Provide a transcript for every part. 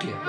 Thank you.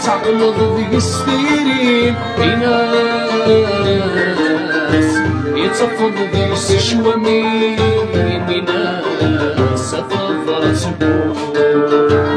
Yatağımı göstereyim İnas Yatağımı göstereyim İnas Safa farası bu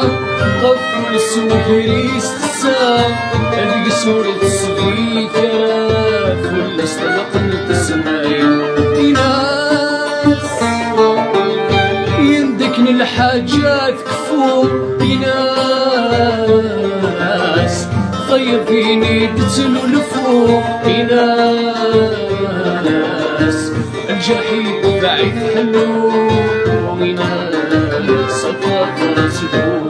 قفل سوكريس تسام هذيك سورة سبيكرا كل استلق التسمعين يناس يندكن الحاجات كفو يناس طيبيني تتلولفو يناس الجحيم بعيد حلو. ومن صفات رسول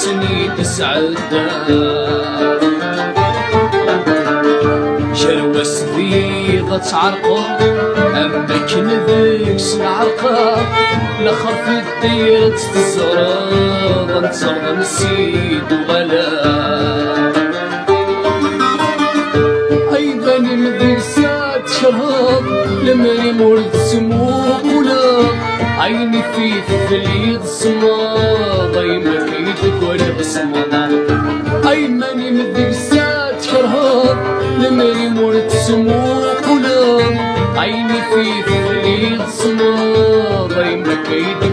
سنين تسعدا جرواس ذي تعرقو أما كن ذيك سنعرقا لخر في الديرة تزرق نتصرف نسيد وغلا. أيضا مذيك شراب لما مولد سموك ولا. عيني في الثليد صماد ما ولا بصماد أيماني مذيك سات شراب لما مولد سموك ولا عيني في الثليد صماد ما كيدك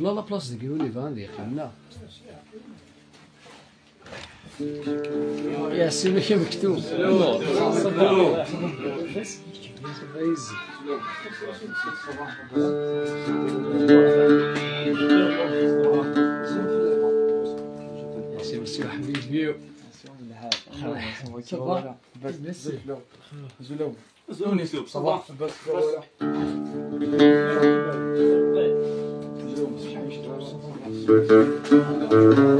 أخزر فينا لابلاص ديك يوني فان ديك خلنا يا سيدي مكتوب Merci حبيبي صباح صباح Música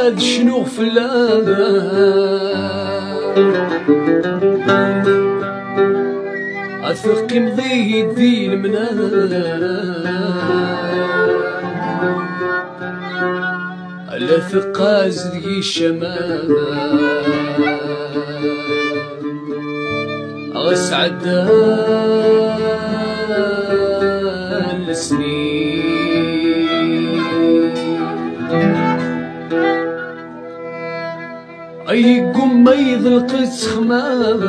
مازال شنو فلان أثق مضي ذي المنام على ثقاز ذي الشمال أسعد السنين أي قم يضلق السخمان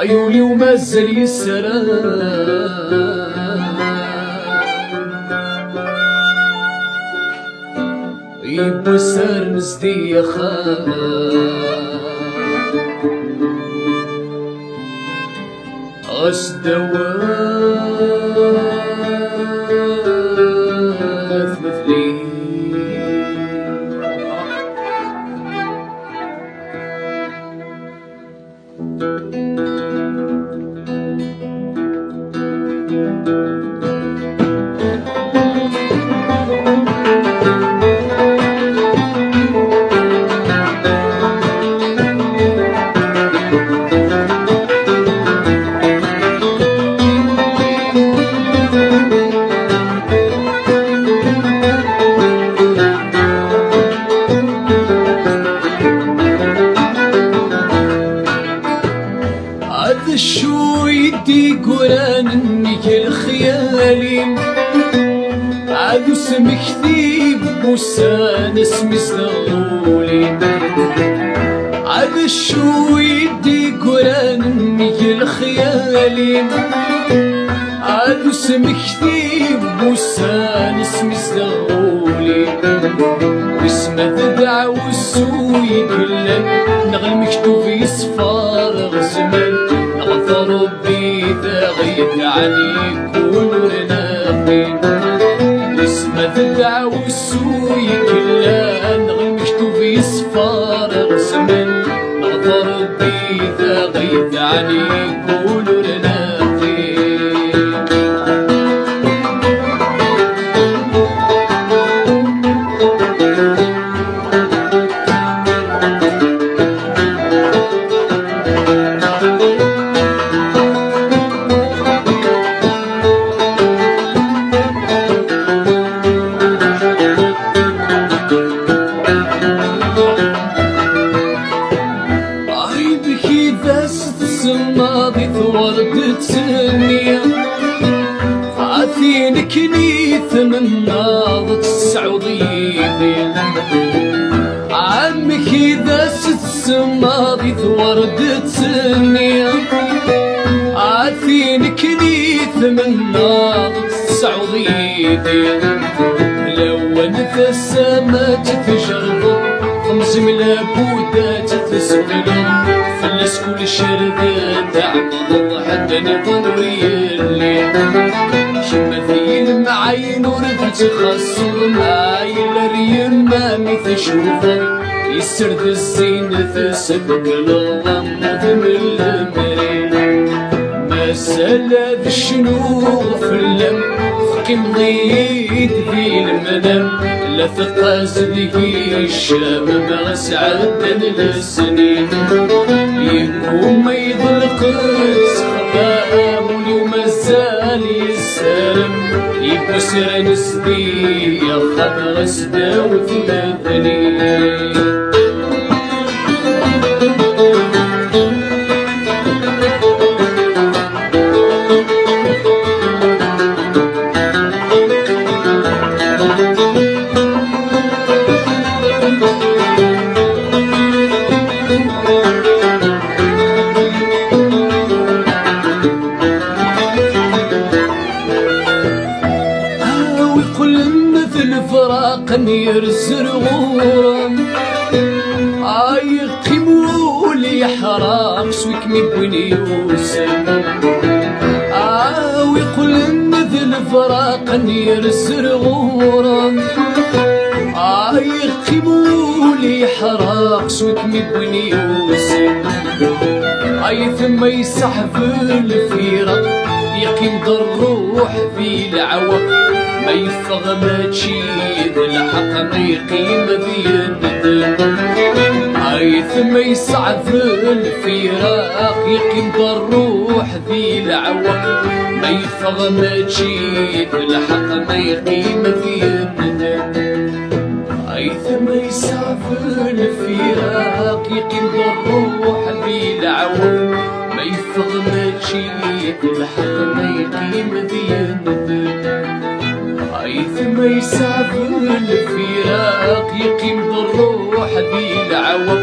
أيولي ومازال يسران يبسر نزدي خان أسدواث ورفت خصر معايل ريم ما مثشوفه يسرد الزين تسبق الغم من المرين مسألة الشنو في اللم فكي مضيت في المنام لا ذي الشام ما سعد السنين يكون ما يضلق سخباء واليوم مازال يسلم يبقى سر نسدي يا خبر سدا مثل فراق يرسل غورا. اي قيموا لي حراق سويك مي بني يوسف أي ثم يسحب الفيرة يقيم الروح في العوق ما يفغ ما تشيد الحق ما يقيم في الندم. هاي ثم يصعب الفراق يقيم الروح في العوق ما يفغ ما تشيد الحق ما يقيم في الندم. هاي ثم يصعب الفراق يقيم الروح في العوق ما يفغ ما تشيد الحق ما يقيم في الندم حيث ما يسافر الفراق يقيم بالروح ذي العوق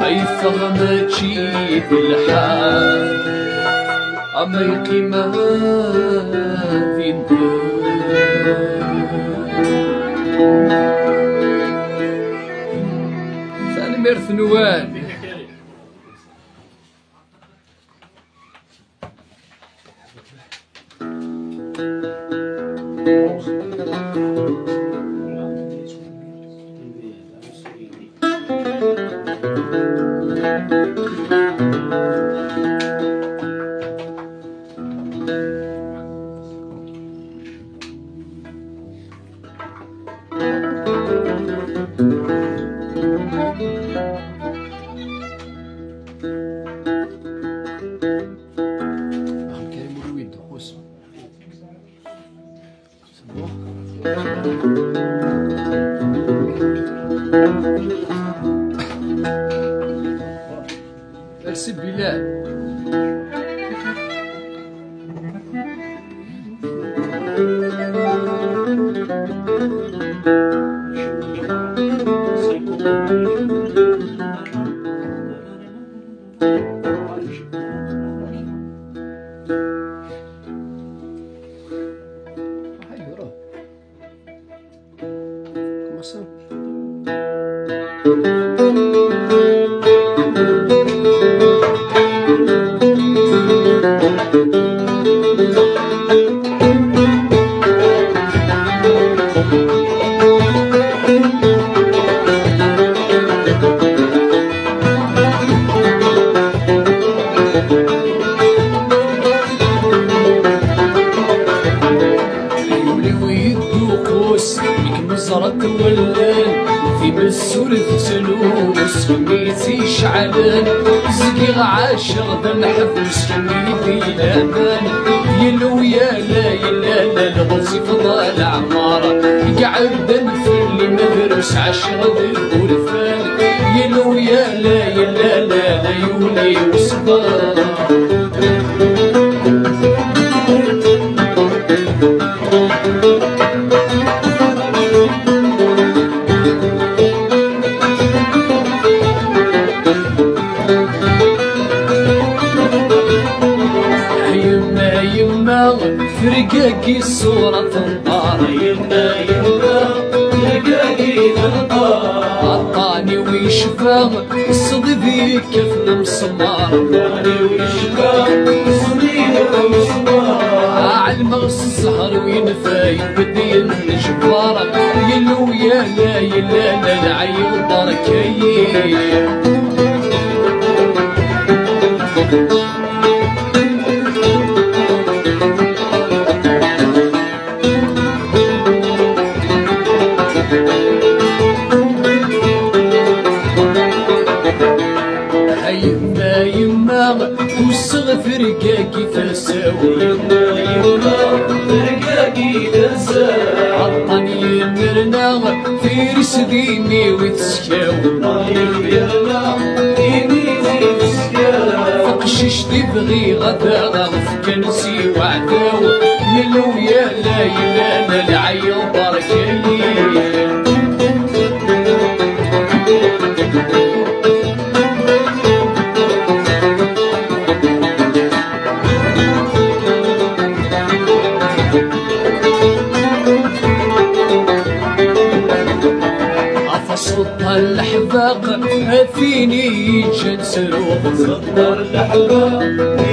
ما يفغ ما تجي بالحال أما يقيم في ثاني مرث نوال Música عاشر dia. فيني جنسروق صدر الأحباب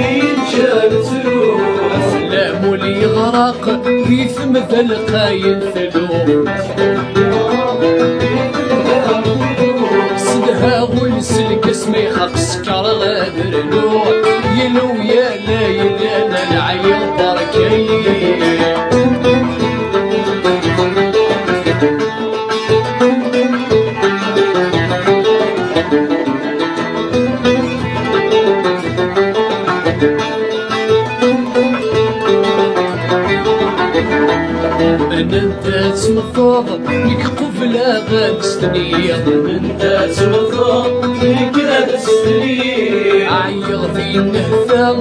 ينشال سلوك أفلام لي غرق في فم ذا القاين ثلوق صدها غلسلك اسمي خق سكر غادر نوع تمفض لك قبل غاد استنية أنت تمفض لك غاد استنية عيغ في النهفة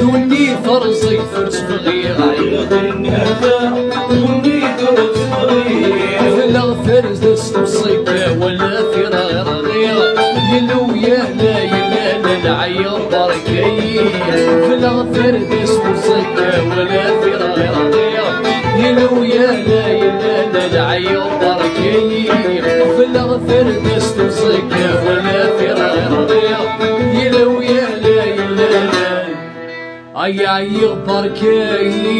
دوني فرزي فرز بغير عيغ في النهفة دوني فرز بغير فلا فرز نصيبة ولا Ay ay yıl parkeyi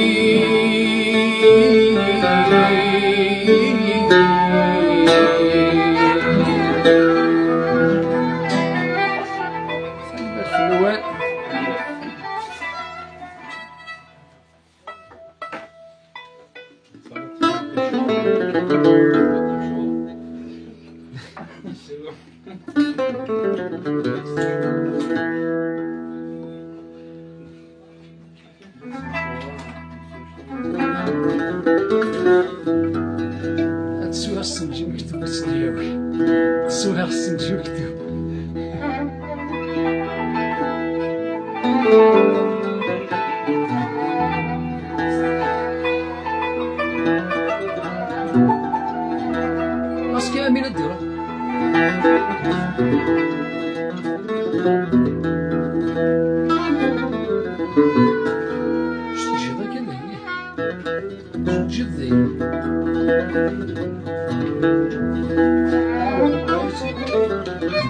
don't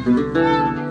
you.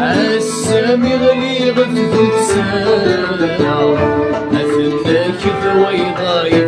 عالسام يغلي غفت ساعة أثنى كذا ويضايع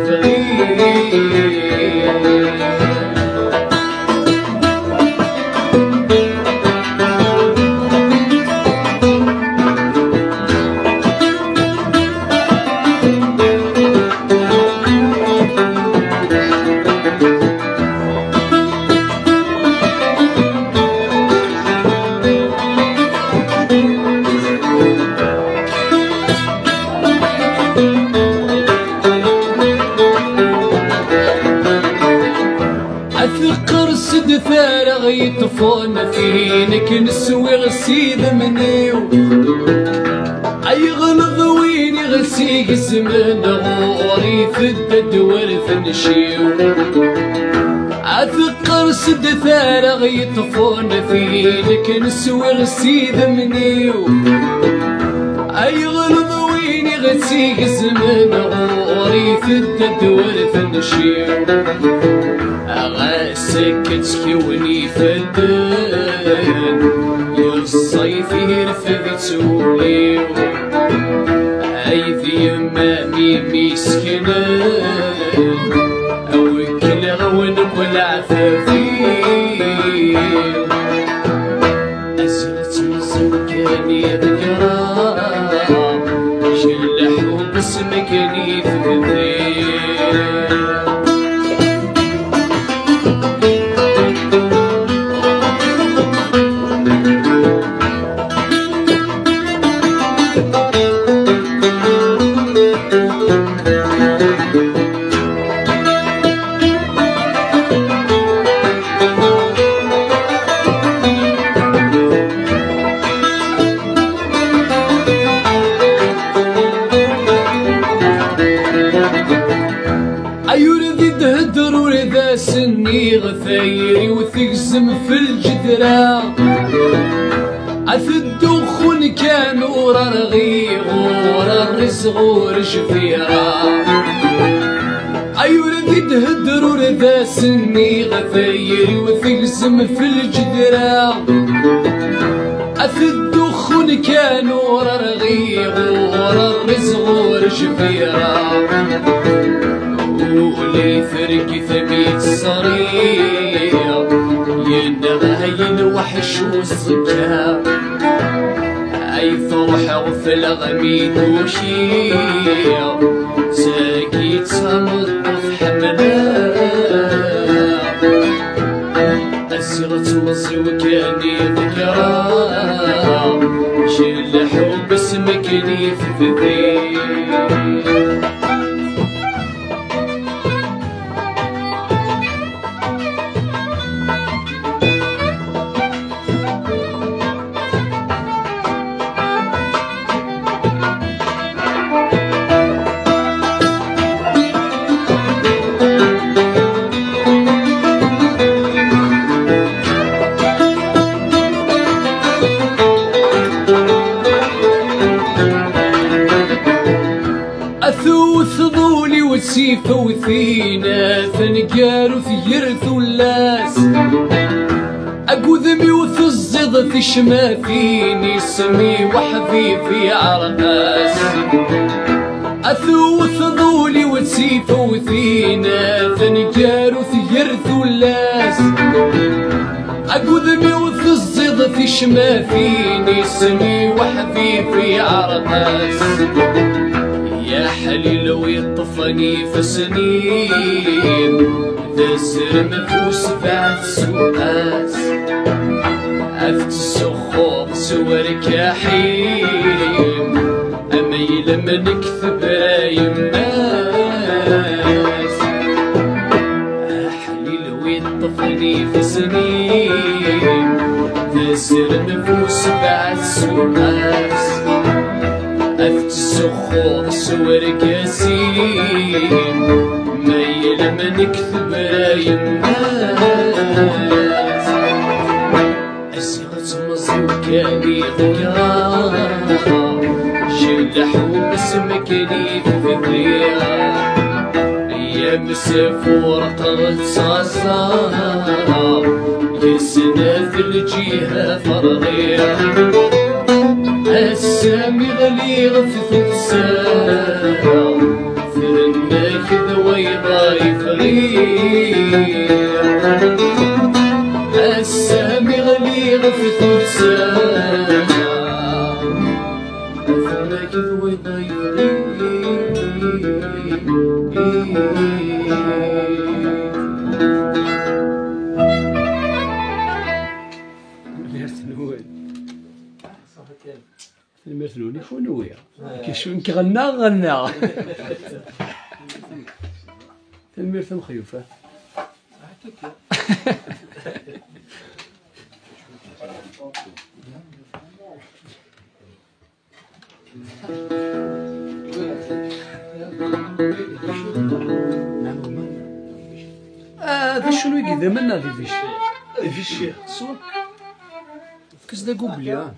ثارغ يطفون في لك نسوي غسيد منيو أي غلظ ويني غتسيق زمن غوري في الدور فنشيو أغاسك كوني فدان يا الصيف يرفد توليو أيدي يمامي مسكنان أو كل غون عفافي. الرزق ورشفيرة عيوني تهدر ولذا سني غثايري وتقزم في الجدرة. الدخون كان ورا رغي ورا الرزق ورشفيرة ولي فرق ثبيت صرير ينغاين وحش والزكاة أي فرح وفي الغميد وشير ساقيت صمت حملا أسرت وصي وكاني ذكرى شلح وبسمك نيف بذير أثوث وثينا ثنقار وثيرث ولاس أقوذمي وثزض في شماثيني سمي وحذي في عرقاس أثوث ضولي وتسيف وثينا ثنقار وثيرث ولاس أقوذمي وثزض في شماثيني سمي وحذي في عرقاس حليل ويطفني في سنين. سر مفوس بعد سوقات عفت السخوط سورك يا حين أميل من نكذب يماس يا حليل ويطفني في سنين. سر مفوس بعد سوقات أفت السخوط سور قاسين ميل من كثب يماس أسغت مزوكاني ذكرى شلح وبسمك لي في ذيرا يا مسافور قرد صاصا يسنا في الجهة فرغيرا السامي غلي غفت الساعة فرنا كذا ويضايف غير وينك غنى غنى. تلميرة مخيوفة. هذا شنو يقدر منا في فيش في فيش صور كزدا قبلي آه.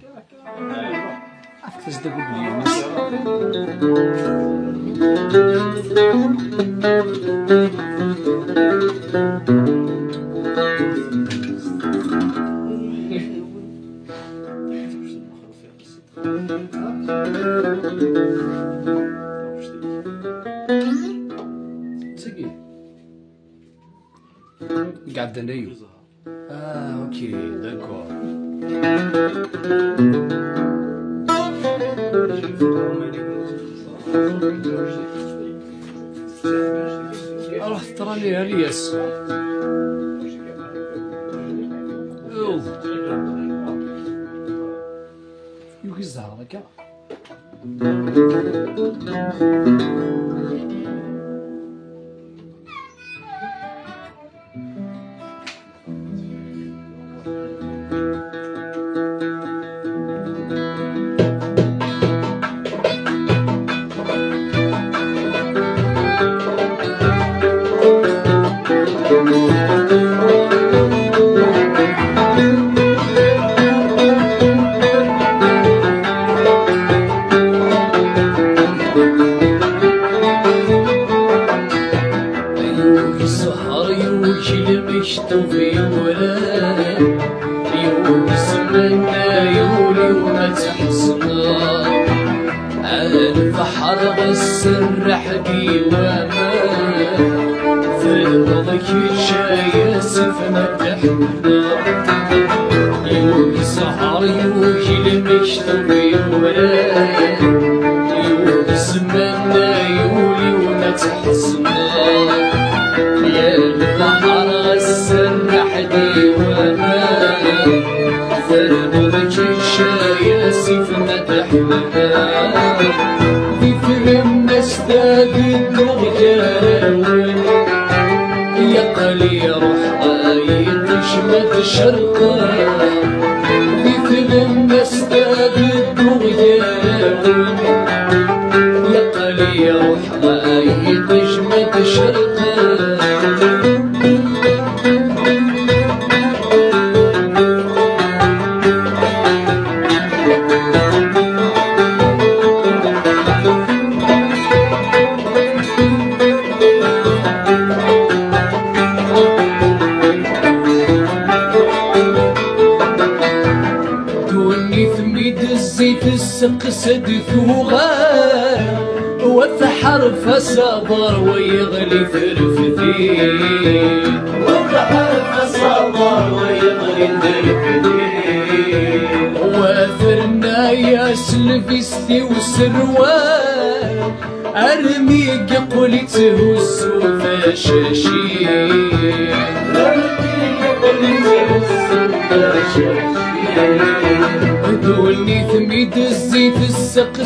Gardendale. Ah, ok, d'accord. راه طرا ليها الياس يوكي الزهر هكا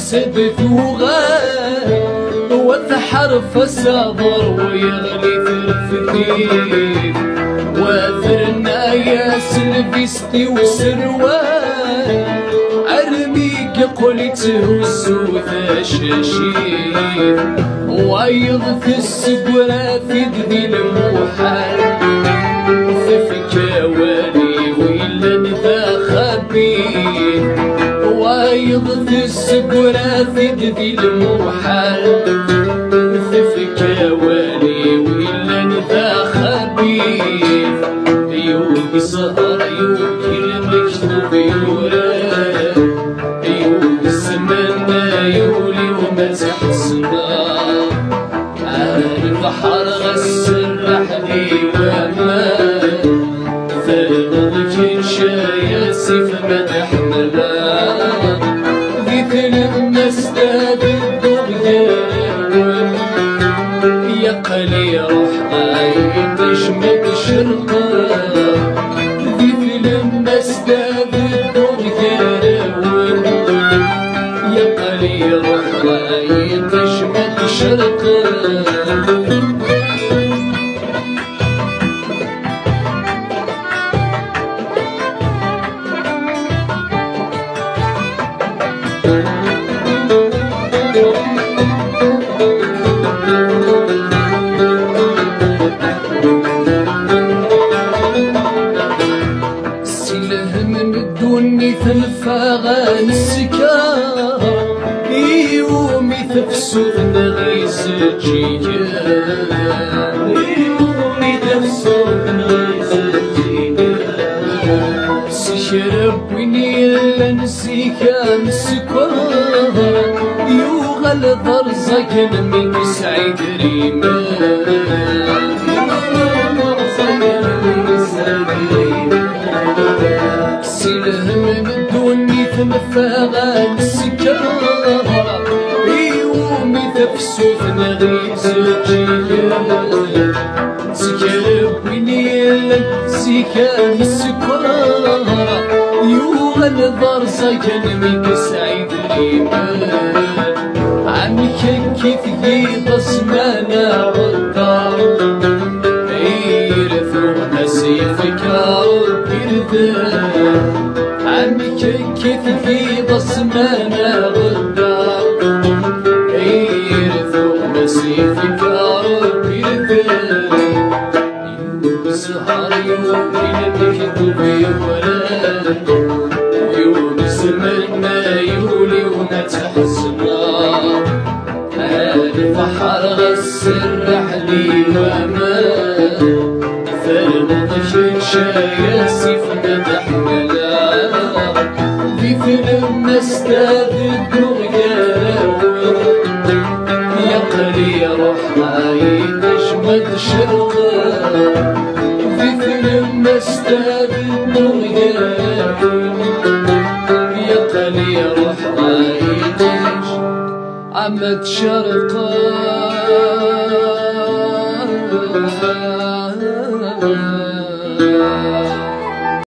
سبث وغال وثحر فسضر ويغلي في الفتيل وثرنا يا سلفستي وسروان ارميك يقول تهز وثشاشيل وأيض في السقرة في ذي المحال في فكاواني ويلا نذا خبيث بيض في السكرة في دفي الموحل نثف الكواني ولا نثا خبيث يوكي صهر يوكي المكتوب يوراه يوكي السمنة يولي وما تحسنا على البحر غسان Thank you. من سعيد ريمان سلهم بدوني تنفاغان السكار يومي تفسوف نغيز الجيال سكرب وينيل سيكا السكار يوغل ضرزك من سعيد ريمان عمي كيف يغص مانا والدار يرثو نسيفك ويرثو عمي كيف والدار شايا سيف مدحنا في فيلم أستاذ الدنيا يقلي روح عايد أجمد شرقة. في فيلم أستاذ الدنيا يقلي روح عايد عمد شرقة.